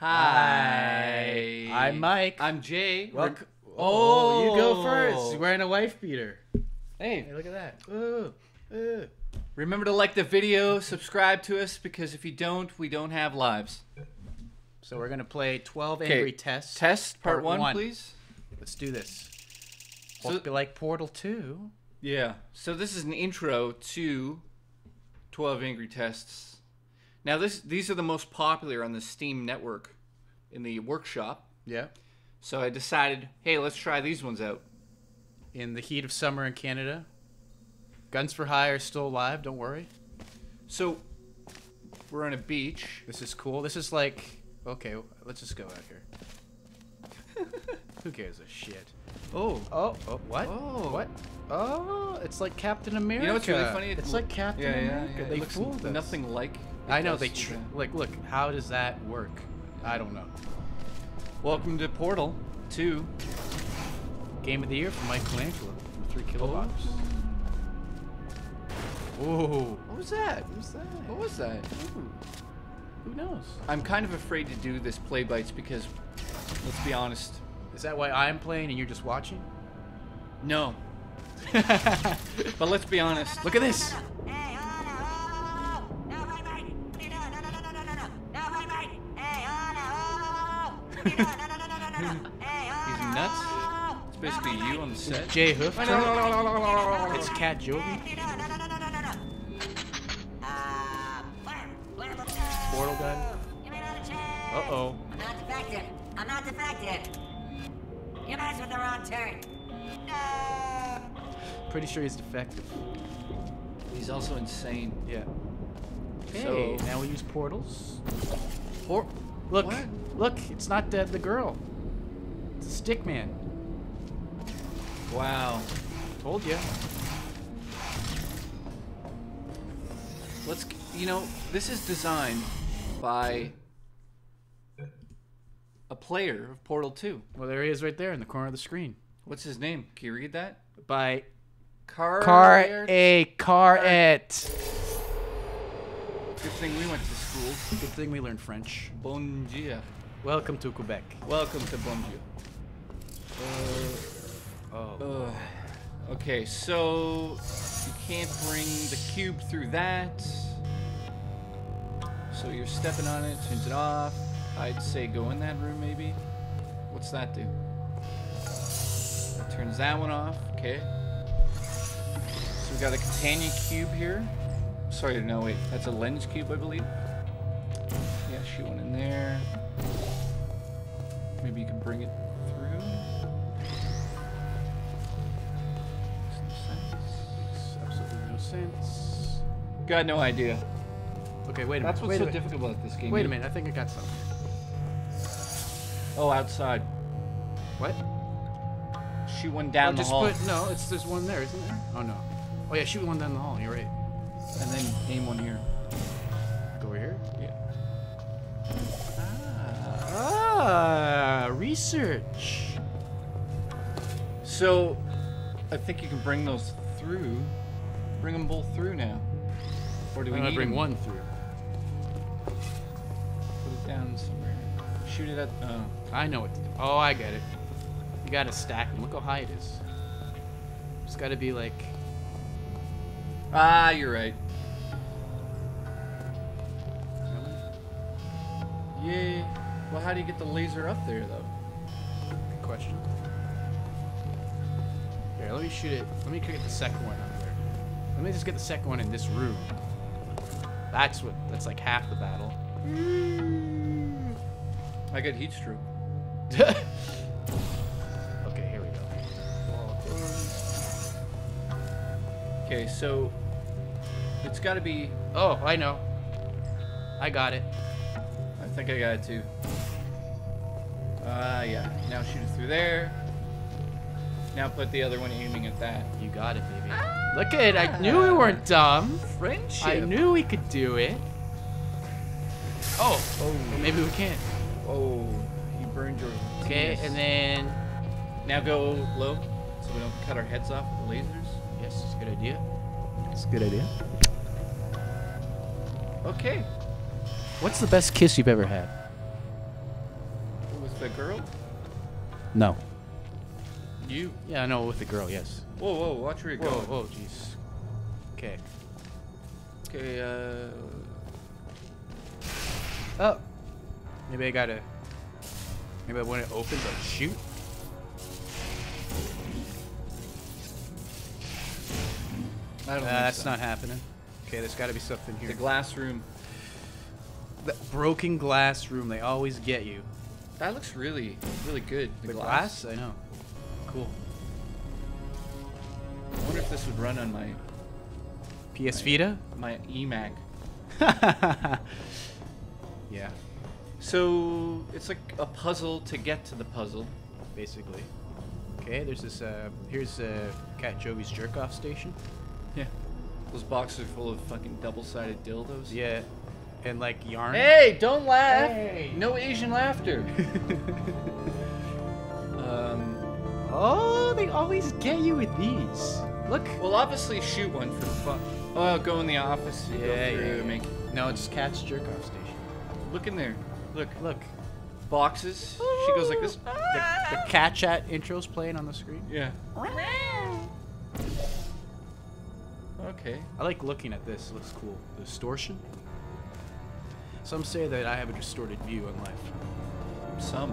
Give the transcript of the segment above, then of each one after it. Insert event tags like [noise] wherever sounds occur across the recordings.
Hi. I'm Mike. I'm Jay. Well, We're- oh, you go Oh. first. You're wearing a wife beater. Hey, Hey, look at that. Ooh, ooh. remember to like the video, subscribe to us because if you don't, we don't have lives. So we're gonna play 12 Okay, Angry Tests. Test part, Part one, one. please. Let's do this. So- Won't be like Portal 2. Yeah. So this is an intro to 12 Angry Tests. Now this these are the most popular on the Steam network in the workshop. Yeah. So I decided, hey, let's try these ones out. In the heat of summer in Canada. Guns for Hire is still alive. Don't worry. So we're on a beach. This is cool. This is like okay. Let's just go out here. [laughs] Who cares a shit? Oh. Oh, oh, what? Oh. What? Oh, it's like Captain America. You know what's really funny? It's like Captain yeah, yeah, America. yeah. They it looks fooled us. nothing like. It I know they to tr- the- like look. How does that work? I don't know. Welcome to Portal 2. Game of the year for Michelangelo. Three kilowatts. Ooh. What was that? Who's that? What was that? Ooh. Who knows? I'm kind of afraid to do this Playbytes because, let's be honest, Is that why I'm playing and you're just watching? no. [laughs] But let's be honest. Look at this. Hey, oh, no. No, wait, wait. What are you doing? No, no, no, no, no, no, no. No, wait, wait. Hey, oh, no. oh. What are you doing? No, no, no, no, no, no, no. Hey, oh, He's nuts. It's basically you on the Is set. it Jay Hooft? It's Kat Hey, Jovey. Uh? Portal gun. Give me another chance. Uh oh. I'm not defective. I'm not defective. You messed with the wrong turn. No. Pretty sure he's defective. He's also insane. Yeah. Hey, So- now we use portals. Or, Look, What? look, it's not the, the girl. It's a stick man. wow. Told you. Let's, you know, this is designed by a player of Portal 2. Well, there he is right there in the corner of the screen. What's his name? Can you read that? By Car. Car A Car Et. Good thing we went to school. Good thing we learned French. Bon dia. Welcome to Quebec. Welcome to Bon dia. Uh, oh. Ugh. Okay, so you can't bring the cube through that. So you're stepping on it, turns it off. I'd say go in that room maybe. What's that do? That turns that one off. Okay. So we got a Catania cube here. Sorry, no wait, that's a lens cube, I believe. Yeah, shoot one in there. Maybe you can bring it through. Makes no sense. Makes absolutely no sense. Got no idea. Okay, wait a minute. That's what's wait so difficult about this game. Wait a minute, I think I got something. Oh, outside. What? Shoot one down oh, the just hall, put no. It's there's one there, isn't there? Oh no. Oh yeah, shoot one down the hall. You're right. and then aim one here. Go over here. Yeah. Ah. Research. So, I think you can bring those through. Bring them both through now. Or do we I'm gonna need bring 'em? one through. Put it down somewhere. Shoot it at. Oh. I know what to do. Oh, I get it. You gotta stack them. Look how high it is. It's gotta be like. Ah, you're right. Yay. Well, how do you get the laser up there, though? Good question. Here, let me shoot it. Let me get the second one up there. Let me just get the second one in this room. That's what. That's like half the battle. I got heat stroke. [laughs] okay, here we go. Okay, so it's got to be. Oh, I know. I got it. I think I got it too. Uh, yeah. Now shoot it through there. Now put the other one aiming at that. You got it, baby. Look at it. I knew we weren't dumb. Friendship. I knew we could do it. Oh, Oh, maybe we can't. oh, you burned your. Okay, penis. and then. now go low, so we don't cut our heads off with the lasers. Yes, it's a good idea. It's a good idea. Okay. What's the best kiss you've ever had? A girl? No. You. Yeah, I know with the girl. Yes. Whoa, whoa, watch where you're Whoa, going. whoa, jeez. Okay. Okay, uh. Oh. Maybe I gotta. Maybe when it opens, I shoot. I don't Uh, that's so. not happening. Okay, there's got to be something here. The glass room. The broken glass room. They always get you. That looks really, really good. The, glass? I know. Cool. I wonder if this would run on my PS Vita. my eMac. [laughs] yeah, So it's like a puzzle to get to the puzzle. basically. Okay, there's this. Uh, here's uh, Kat Jovey's jerk off station. Yeah. Those boxes are full of fucking double-sided dildos. Yeah, and like yarn. Hey, don't laugh. Hey. No Asian laughter. [laughs] um. oh, they always get you with these. Look. Well, obviously shoot one for fun. Oh, go in the office. You go Yeah, through, yeah, yeah. Make, No, it's Kat's jerk off station. look in there. Look. Look, Boxes. She goes like this. the, the cat chat intro's playing on the screen. Yeah. Okay. I like looking at this. It looks cool. The distortion. Some say that I have a distorted view on life. Some.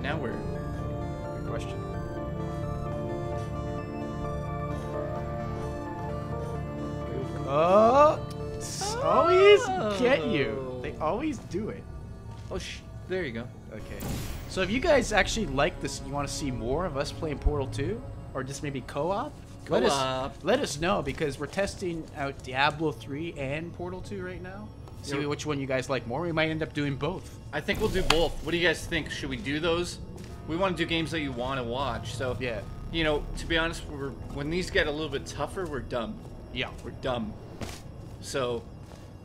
Now where? Good question. Oh, always get you. They always do it. Oh, sh- there you go. Okay. So if you guys actually like this, you want to see more of us playing Portal 2, or just maybe co-op? Let us, Co-op. let us know because we're testing out Diablo 3 and Portal 2 right now. See Yeah. which one you guys like more. We might end up doing both. I think we'll do both. What do you guys think? Should we do those? We want to do games that you want to watch. So, Yeah. you know, to be honest, we're, when these get a little bit tougher, we're dumb. Yeah. We're dumb. So,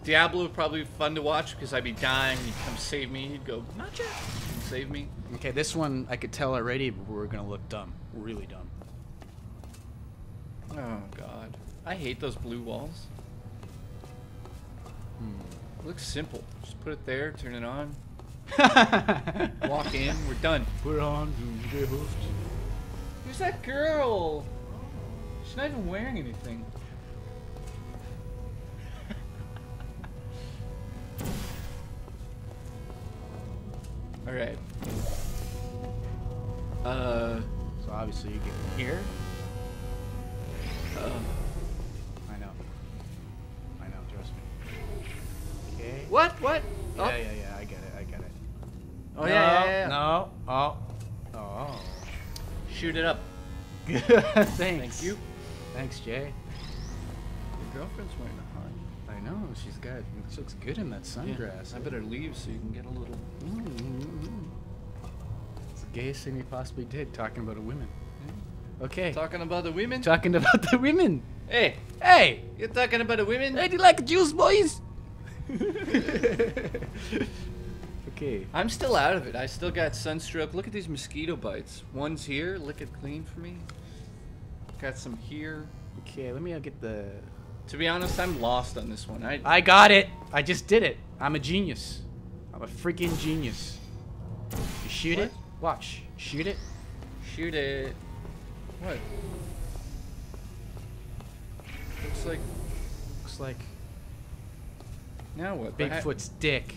Diablo would probably be fun to watch because I'd be dying. You'd come save me. You'd go, not yet. And save me. Okay, this one I could tell already, but we're gonna look dumb. Really dumb. Oh, God. I hate those blue walls. Hmm. Looks simple. Just put it there, turn it on, [laughs] walk in, we're done. Put it on the host. Who's that girl? She's not even wearing anything. Alright. Uh, So obviously you get here. [laughs] Thanks. Thank you. Thanks, Jay. Your girlfriend's wearing a hat. I know. She's got. She looks good in that sundress. I better leave so you can get a little. Mm. It's the gayest thing we possibly did, talking about a women. Okay. Talking about the women? talking about the women. Hey, Hey. you're talking about the women? Hey, do you like juice, boys? [laughs] [laughs] okay. I'm still out of it. I still got sunstroke. Look at these mosquito bites. One's here. Lick it clean for me. Got some here. Okay, let me get the. To be honest, I'm lost on this one. I I got it. I just did it. I'm a genius. I'm a freaking genius. You shoot it. Watch. Shoot it. shoot it. What? Looks like Looks like now what? Bigfoot's dick.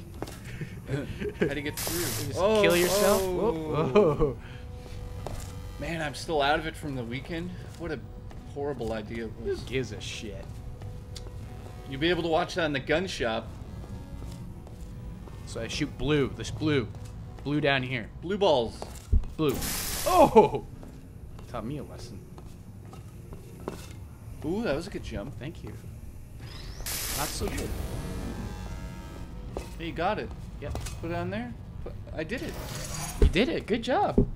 [laughs] How do you get through? Just Oh, kill yourself. oh. [laughs] Man, I'm still out of it from the weekend. What a horrible idea it Who was. gives a shit? You'll be able to watch that in the gun shop. So I shoot blue. This blue. Blue down here. Blue balls. Blue. Oh! Taught me a lesson. Ooh, that was a good jump. Thank you. Not so good. Hey, you got it. Yep. Put it on there. Put, I did it. You did it. Good job.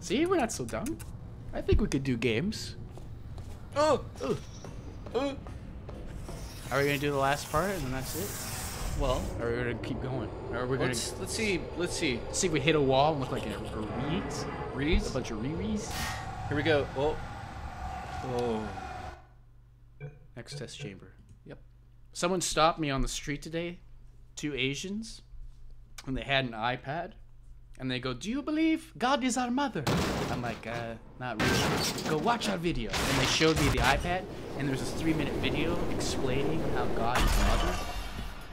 See, we're not so dumb. I think we could do games. Oh, Ugh. oh. Are we gonna do the last part and then that's it? Well, are we gonna keep going? Or are we gonna let's let's see. Let's see. see if we hit a wall and look like a, a reeds? Reeds. A bunch of re-rees? Here we go. Oh. Oh. Next test chamber. Yep. Someone stopped me on the street today, two Asians, and they had an iPad, And they go, "Do you believe God is our mother?" I'm like, uh, "Not really." Go watch our video. And they showed me the iPad, and there's this three-minute video explaining how God is mother.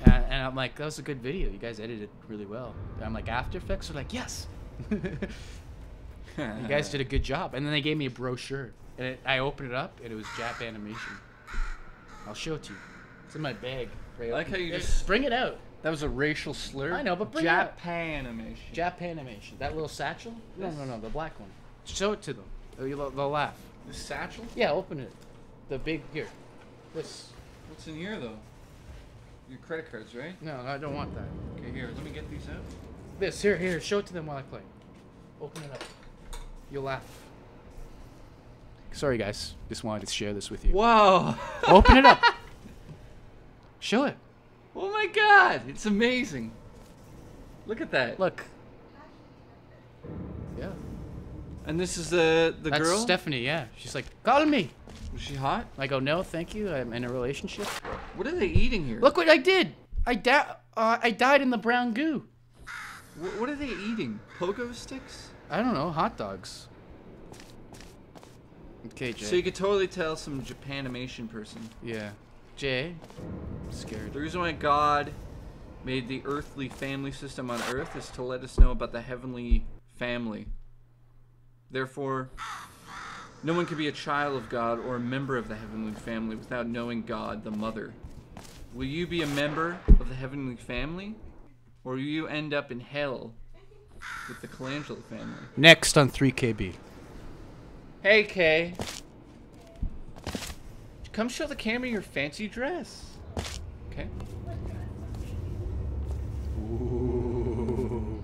And, and I'm like, "That was a good video. You guys edited really well." And I'm like, "After Effects?" are like, "Yes." [laughs] you guys did a good job. And then they gave me a brochure, and it, I opened it up, and it was Jap animation. I'll show it to you. It's in my bag. Right I like how you just- bring it out. That was a racial slur. I know, but bring it. Japan animation. Jap animation. That little satchel? No, no, no, the black one. Show it to them. Uh, they'll, they'll laugh. the satchel? Yeah, open it. The big here. This. What's in here though? Your credit cards, right? No, I don't want that. Okay, here. Let me get these out. This here, here. Show it to them while I play. Open it up. You'll laugh. Sorry, guys. Just wanted to share this with you. Whoa! Open it up. [laughs] Show it. Oh my God! It's amazing. Look at that. Look. Yeah. And this is the the That's girl. Stephanie. Yeah. She's like, call me. Was she hot? I go, no, thank you. I'm in a relationship. What are they eating here? Look what I did. I uh, I died in the brown goo. Wh- what are they eating? Pogo sticks? I don't know, hot dogs. Okay, Jay. So you could totally tell some Japanimation person. yeah. Jay. I'm scared. The reason why God made the earthly family system on earth is to let us know about the heavenly family. Therefore, no one can be a child of God or a member of the heavenly family without knowing God, the mother. Will you be a member of the heavenly family? Or will you end up in hell with the Colangelo family? Next on 3KB. Hey, Kay. Come show the camera your fancy dress. Okay. Ooh.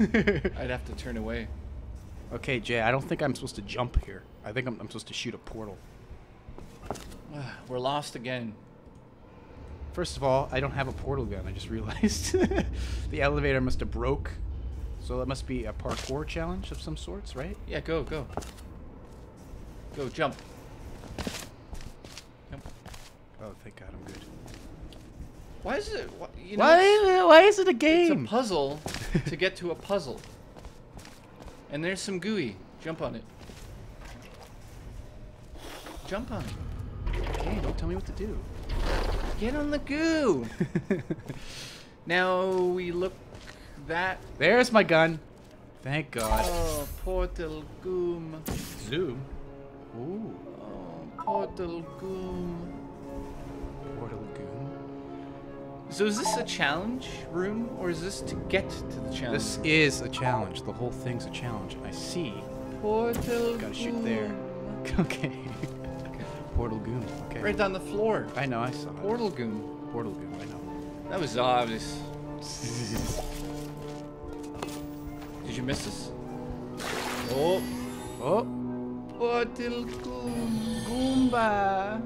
I'd have to turn away. okay, Jay, I don't think I'm supposed to jump here. I think I'm, I'm supposed to shoot a portal. [sighs] We're lost again. First of all, I don't have a portal gun. I just realized [laughs] the elevator must have broke. So that must be a parkour challenge of some sorts, right? Yeah, go, go. Go, jump. Jump. Oh, thank God, I'm good. Why is it? wh- You know, Why? Why is it a game? It's a puzzle [laughs] to get to a puzzle. And there's some gooey. Jump on it. Jump on it. hey, don't tell me what to do. Get on the goo. [laughs] now we look that. There's my gun. Thank God. Oh, portal goom. Zoom. Ooh. Oh, portal goom. So is this a challenge room, or is this to get to the challenge? This is a challenge. The whole thing's a challenge. I see. portal. Gotta shoot there. goom. [laughs] Okay. Portal goon. Okay. Right on the floor. I know. I saw it. Portal goom. Portal goon. I know. That was obvious. [laughs] Did you miss this? Oh, Oh. portal goom. Goomba.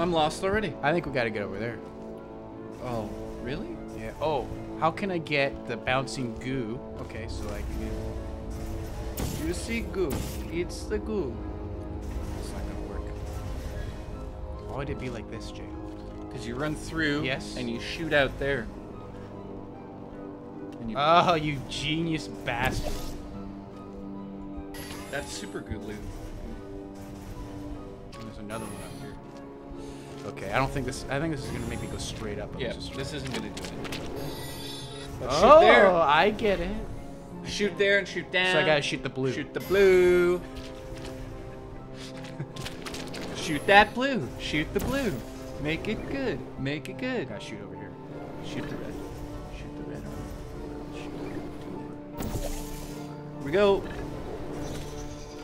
I'm lost already. I think we gotta get over there. Oh, really? Yeah. Oh. How can I get the bouncing goo? Okay, so I can. You see goo. It's the goo. It's not gonna work. Why would it be like this, Jay? Because you run through Yes. and you shoot out there. And you, Oh, you genius bastard. that's super good loot. And there's another one. Okay, I don't think this. I think this is gonna make me go straight up. Yeah, this isn't gonna do it. But oh, shoot there. Oh, I get it. Shoot there and shoot down. So I gotta shoot the blue. Shoot the blue. shoot that blue. Shoot the blue. Make it good. Make it good. Gotta shoot over here. Shoot the red. Shoot the red. Here we go.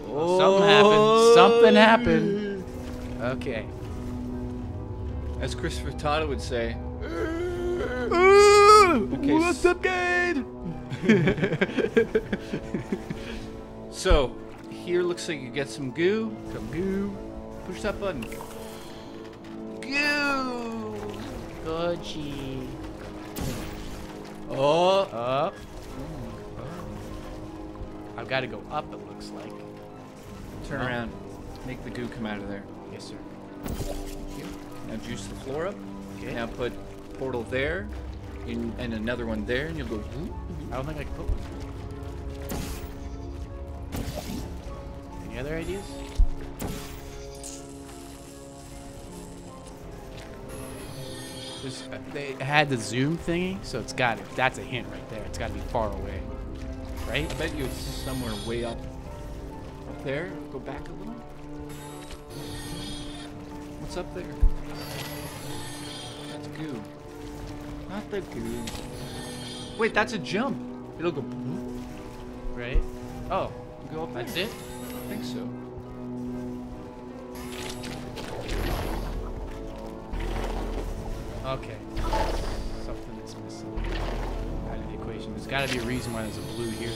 Something happened. Something happened. Oh. Okay. As Christopher Todd would say. okay, what's up, kid? [laughs] So, here looks like you get some goo. Some goo. Push that button. Goo! Gucci. Oh! Up. Oh, oh. I've got to go up. It looks like. Turn Oh. around. Make the goo come out of there. Yes, sir. Now juice the floor up. Okay. Now put portal there. and, and another one there, and you'll go. whoop. I don't think I can put one. Any other ideas? There's, uh, they had the zoom thingy, so it's got it. That's a hint right there. It's got to be far away, right? I bet you it's somewhere way up. Up there. Go back a little. What's up there? That's goo. Not the goo. Wait, that's a jump. It'll go. whoop, Right? Oh, Go up there. that's it. I think so. Okay. Something that's missing out of the equation. There's got to be a reason why there's a blue here.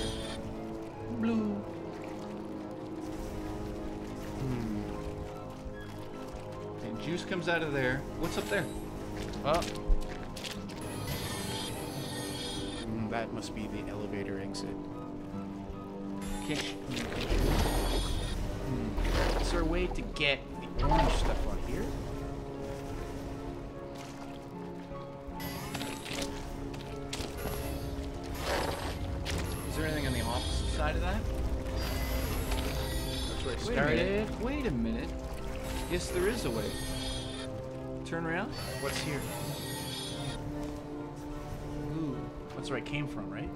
Comes out of there. What's up there? Oh. Mm, that must be the elevator exit. Can't. Hmm. Is there a way to get the orange stuff on here? Is there anything on the opposite side of that? That's where it Wait a started. minute. Wait a minute. Yes, there is a way. Turn around. What's here? Ooh, that's where it came from, right?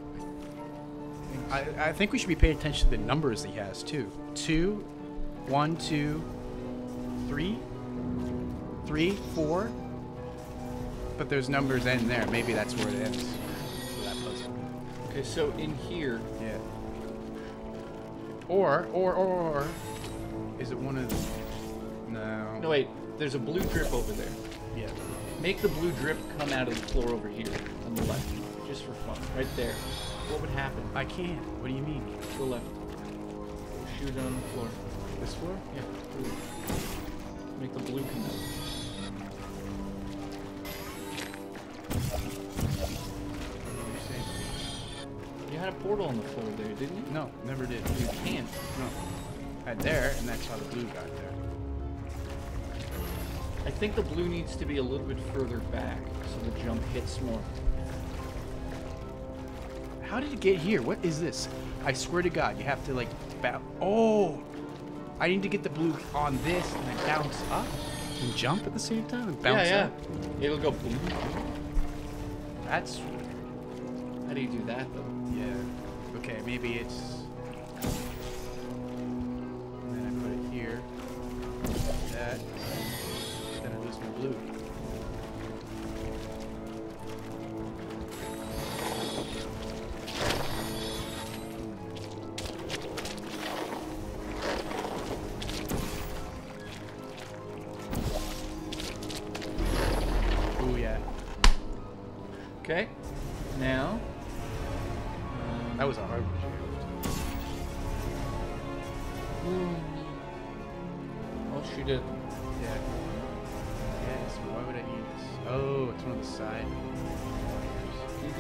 I, I think we should be paying attention to the numbers he has too. Two, one, two, three, three, four. But there's numbers in there. Maybe that's where it ends. For that puzzle. Okay, so in here, Yeah. Or, or, or, or, is it one of the? No. no wait, there's a blue drip over there. Make the blue drip come out of the floor over here on the left, just for fun. Right there. What would happen? I can't. What do you mean? Go left. Shoot it on the floor. This floor? Yeah. blue. Make the blue come out. You had a portal on the floor there, didn't you? No, never did. You can't. No. Had there, and that's how the blue got there. I think the blue needs to be a little bit further back so the jump hits more. How did it get here? What is this? I swear to God, you have to like bounce. Oh, I need to get the blue on this and then bounce up and jump at the same time and bounce yeah, up. yeah. It'll go boom. That's How do you do that though? yeah. Okay, maybe it's.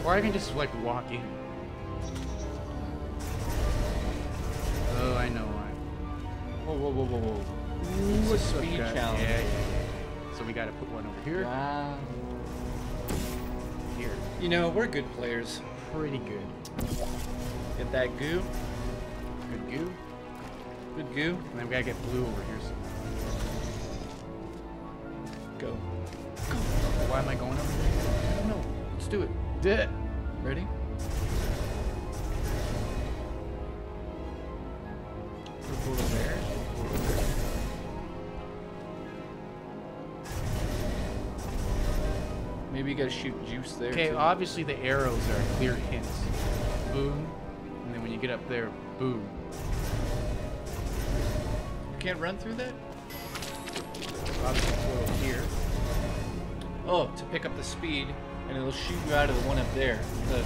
Or I can just like walk in. Oh, I know why. Whoa, whoa, whoa, whoa, whoa. It's a speed challenge. Yeah, yeah, yeah. So we gotta put one over here. Wow. Here. You know, we're good players. Pretty good. Get that goo. Good goo. Good goo. And then we gotta get blue over here somewhere. Go. Why am I going over there? I don't know. Let's do it. Ready? There. purple there. Maybe you gotta shoot juice there. Okay, too. obviously the arrows are clear hints. Boom. And then when you get up there, boom. You can't run through that? Obviously here. Oh, to pick up the speed, and it'll shoot you out of the one up there. The,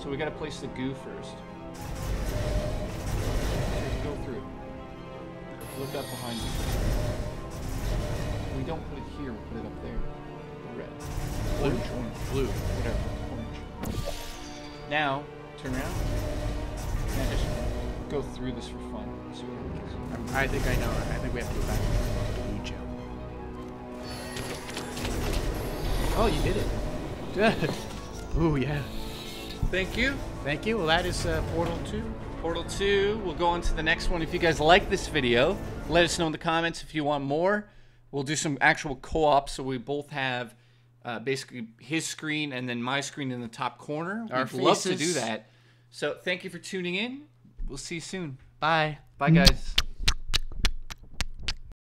so we gotta place the goo first. Just go through. Look up behind you. We don't put it here, we put it up there. The red. Blue? Orange, orange. Blue. Whatever. Orange. Now, turn around. Now just go through this for fun. See what happens. I think I know. I think we have to go back Oh, you did it. Good. Ooh, yeah. Thank you. Thank you. Well, that is uh, Portal 2. Portal 2. We'll go on to the next one. If you guys like this video, let us know in the comments if you want more. We'll do some actual co-op so we both have uh, basically his screen and then my screen in the top corner. Our We'd love to do that. So thank you for tuning in. We'll see you soon. Bye. Bye, guys.